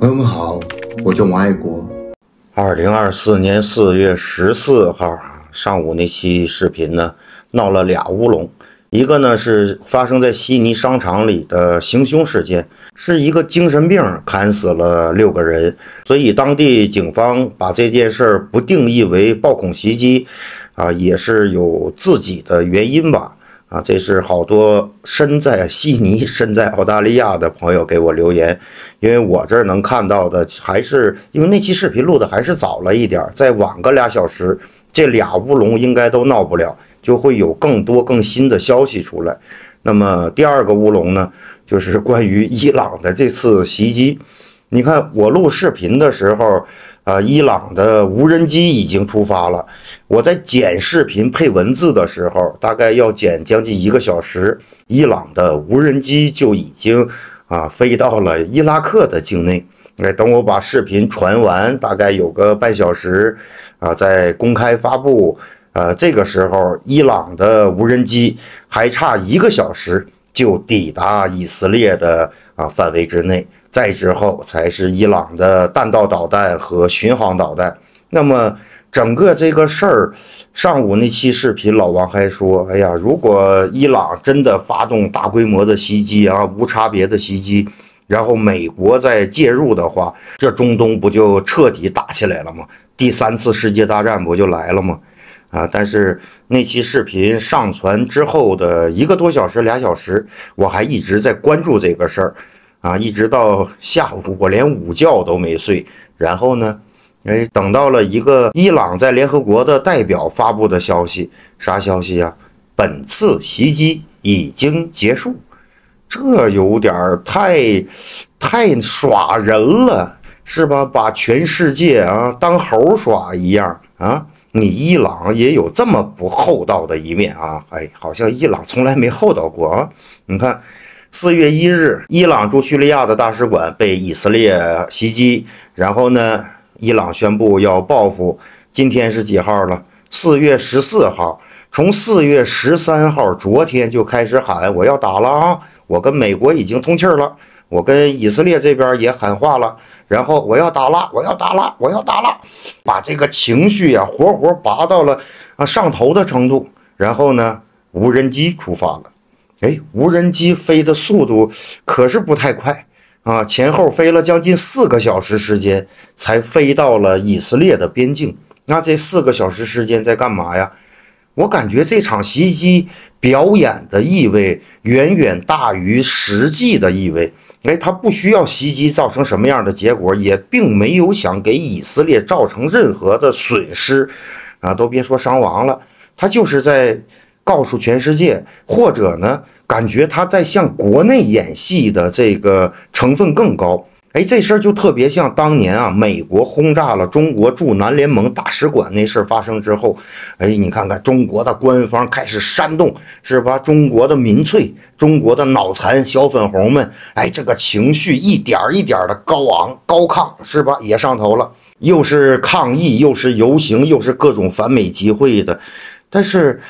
朋友们好，我叫王爱国。二零二四年四月十四号上午那期视频呢，闹了俩乌龙。一个呢是发生在悉尼商场里的行凶事件，是一个精神病砍死了六个人，所以当地警方把这件事儿不定义为暴恐袭击，啊，也是有自己的原因吧。啊，这是好多身在悉尼、身在澳大利亚的朋友给我留言，因为我这儿能看到的还是因为那期视频录的还是早了一点，再晚个俩小时，这俩乌龙应该都闹不了，就会有更多更新的消息出来。那么第二个乌龙呢，就是关于伊朗的这次袭击。你看我录视频的时候。啊，伊朗的无人机已经出发了。我在剪视频配文字的时候，大概要剪将近一个小时，伊朗的无人机就已经啊飞到了伊拉克的境内。哎，等我把视频传完，大概有个半小时啊，再公开发布。呃，这个时候，伊朗的无人机还差一个小时就抵达以色列的啊范围之内。再之后才是伊朗的弹道导弹和巡航导弹。那么整个这个事儿，上午那期视频，老王还说：“哎呀，如果伊朗真的发动大规模的袭击啊，无差别的袭击，然后美国再介入的话，这中东不就彻底打起来了吗？第三次世界大战不就来了吗？”啊！但是那期视频上传之后的一个多小时、俩小时，我还一直在关注这个事儿。啊，一直到下午，我连午觉都没睡。然后呢，哎，等到了一个伊朗在联合国的代表发布的消息，啥消息呀？本次袭击已经结束。这有点太太耍人了，是吧？把全世界啊当猴耍一样啊！你伊朗也有这么不厚道的一面啊？哎，好像伊朗从来没厚道过啊！你看。四月一日，伊朗驻叙利亚的大使馆被以色列袭击，然后呢，伊朗宣布要报复。今天是几号了？四月十四号。从四月十三号，昨天就开始喊我要打了啊！我跟美国已经通气了，我跟以色列这边也喊话了，然后我要打了，我要打了，我要打了，把这个情绪呀，活活拔到了啊上头的程度。然后呢，无人机出发了。哎，无人机飞的速度可是不太快啊，前后飞了将近四个小时时间，才飞到了以色列的边境。那这四个小时时间在干嘛呀？我感觉这场袭击表演的意味远远大于实际的意味。哎，他不需要袭击造成什么样的结果，也并没有想给以色列造成任何的损失啊，都别说伤亡了，他就是在。告诉全世界，或者呢，感觉他在向国内演戏的这个成分更高。哎，这事儿就特别像当年啊，美国轰炸了中国驻南联盟大使馆那事儿发生之后，哎，你看看中国的官方开始煽动，是吧？中国的民粹，中国的脑残小粉红们，哎，这个情绪一点一点的高昂高亢，是吧？也上头了，又是抗议，又是游行，又是各种反美集会的，但是。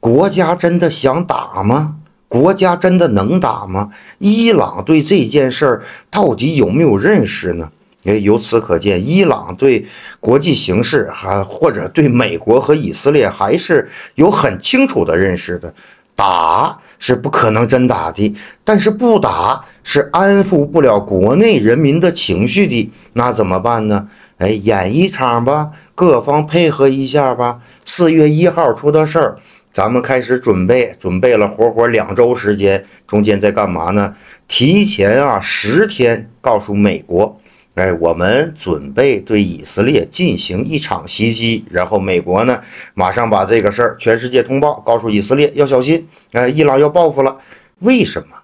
国家真的想打吗？国家真的能打吗？伊朗对这件事儿到底有没有认识呢？哎，由此可见，伊朗对国际形势还或者对美国和以色列还是有很清楚的认识的。打是不可能真打的，但是不打是安抚不了国内人民的情绪的。那怎么办呢？哎，演一场吧，各方配合一下吧。四月一号出的事儿。咱们开始准备，准备了活活两周时间，中间在干嘛呢？提前啊十天告诉美国，哎，我们准备对以色列进行一场袭击。然后美国呢，马上把这个事儿全世界通报，告诉以色列要小心，哎，伊朗要报复了。为什么？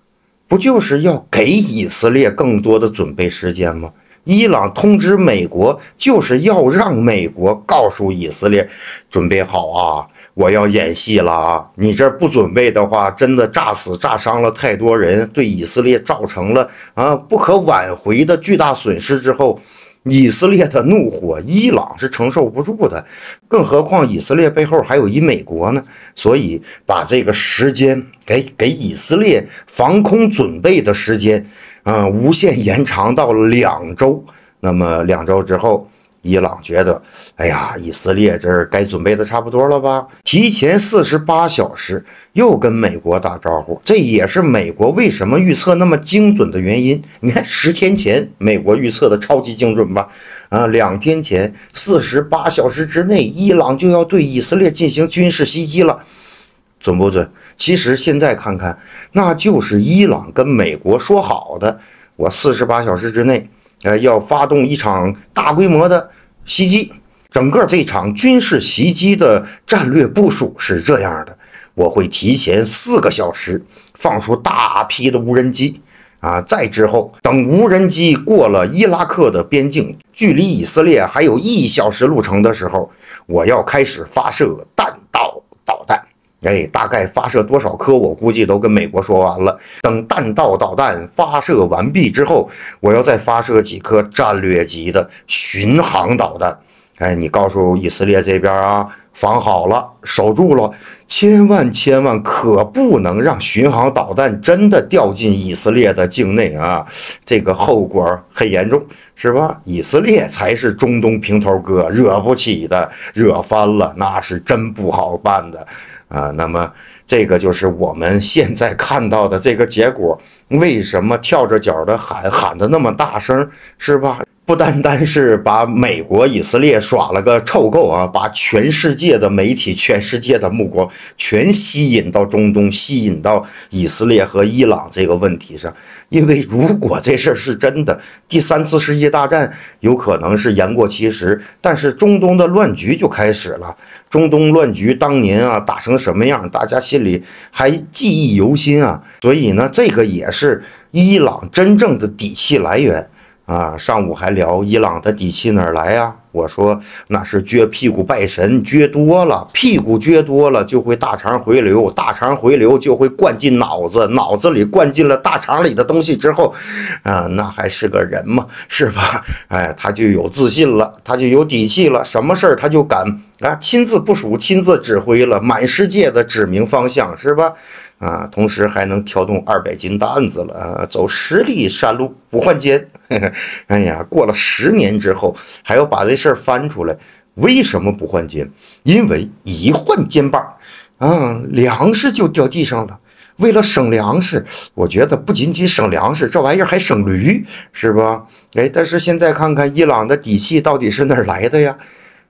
不就是要给以色列更多的准备时间吗？伊朗通知美国，就是要让美国告诉以色列，准备好啊。我要演戏了啊！你这不准备的话，真的炸死、炸伤了太多人，对以色列造成了啊不可挽回的巨大损失之后，以色列的怒火，伊朗是承受不住的。更何况以色列背后还有一美国呢，所以把这个时间给给以色列防空准备的时间，啊，无限延长到两周。那么两周之后。伊朗觉得，哎呀，以色列这儿该准备的差不多了吧？提前四十八小时又跟美国打招呼，这也是美国为什么预测那么精准的原因。你看，十天前美国预测的超级精准吧？啊，两天前四十八小时之内，伊朗就要对以色列进行军事袭击了，准不准？其实现在看看，那就是伊朗跟美国说好的，我四十八小时之内。呃，要发动一场大规模的袭击，整个这场军事袭击的战略部署是这样的：我会提前四个小时放出大批的无人机，啊，再之后等无人机过了伊拉克的边境，距离以色列还有一小时路程的时候，我要开始发射弹。哎，大概发射多少颗？我估计都跟美国说完了。等弹道导弹发射完毕之后，我要再发射几颗战略级的巡航导弹。哎，你告诉以色列这边啊，防好了，守住了，千万千万可不能让巡航导弹真的掉进以色列的境内啊！这个后果很严重，是吧？以色列才是中东平头哥，惹不起的，惹翻了那是真不好办的。啊，那么这个就是我们现在看到的这个结果。为什么跳着脚的喊，喊的那么大声，是吧？不单单是把美国、以色列耍了个臭够啊，把全世界的媒体、全世界的目光全吸引到中东，吸引到以色列和伊朗这个问题上。因为如果这事儿是真的，第三次世界大战有可能是言过其实，但是中东的乱局就开始了。中东乱局当年啊打成什么样，大家心里还记忆犹新啊。所以呢，这个也是伊朗真正的底气来源。啊，上午还聊伊朗的底气哪儿来呀？我说那是撅屁股拜神，撅多了，屁股撅多了就会大肠回流，大肠回流就会灌进脑子，脑子里灌进了大肠里的东西之后，啊，那还是个人吗？是吧？哎，他就有自信了，他就有底气了，什么事儿他就敢啊，亲自部署，亲自指挥了，满世界的指明方向，是吧？啊，同时还能挑动二百斤担子了，走十里山路不换肩。哎呀，过了十年之后，还要把这事儿翻出来，为什么不换肩？因为一换肩膀，啊，粮食就掉地上了。为了省粮食，我觉得不仅仅省粮食，这玩意儿还省驴，是吧？哎，但是现在看看伊朗的底气到底是哪儿来的呀？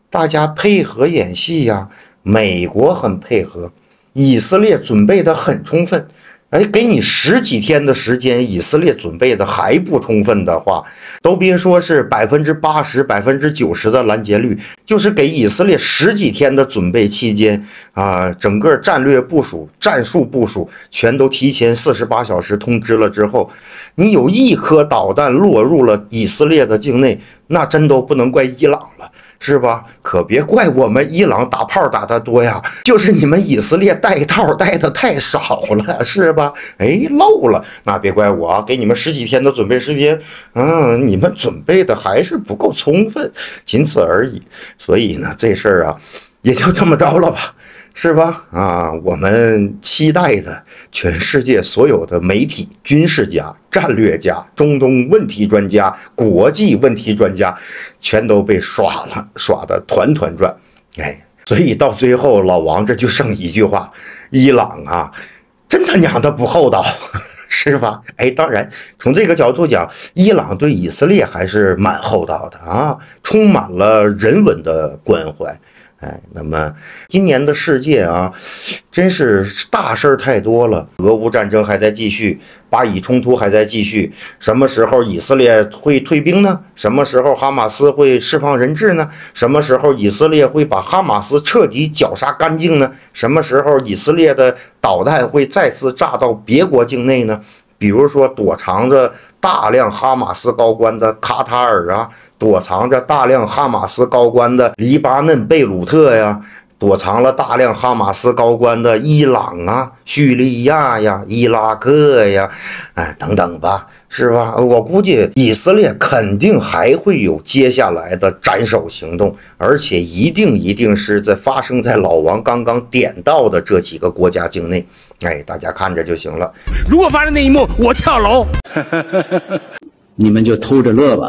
大家配合演戏呀，美国很配合。以色列准备的很充分，哎，给你十几天的时间，以色列准备的还不充分的话，都别说是百分之八十、百分之九十的拦截率，就是给以色列十几天的准备期间啊，整个战略部署、战术部署全都提前四十八小时通知了之后，你有一颗导弹落入了以色列的境内，那真都不能怪伊朗了。是吧？可别怪我们伊朗打炮打得多呀，就是你们以色列带套带的太少了，是吧？哎，漏了，那别怪我啊，给你们十几天的准备时间，嗯，你们准备的还是不够充分，仅此而已。所以呢，这事儿啊，也就这么着了吧。是吧？啊，我们期待的全世界所有的媒体、军事家、战略家、中东问题专家、国际问题专家，全都被耍了，耍的团团转。哎，所以到最后，老王这就剩一句话：伊朗啊，真他娘的不厚道，是吧？哎，当然，从这个角度讲，伊朗对以色列还是蛮厚道的啊，充满了人文的关怀。那么今年的世界啊，真是大事儿太多了。俄乌战争还在继续，巴以冲突还在继续。什么时候以色列会退兵呢？什么时候哈马斯会释放人质呢？什么时候以色列会把哈马斯彻底绞杀干净呢？什么时候以色列的导弹会再次炸到别国境内呢？比如说躲藏着。大量哈马斯高官的卡塔尔啊，躲藏着大量哈马斯高官的黎巴嫩贝鲁特呀，躲藏了大量哈马斯高官的伊朗啊、叙利亚呀、伊拉克呀，哎，等等吧。是吧？我估计以色列肯定还会有接下来的斩首行动，而且一定一定是在发生在老王刚刚点到的这几个国家境内。哎，大家看着就行了。如果发生那一幕，我跳楼，你们就偷着乐吧。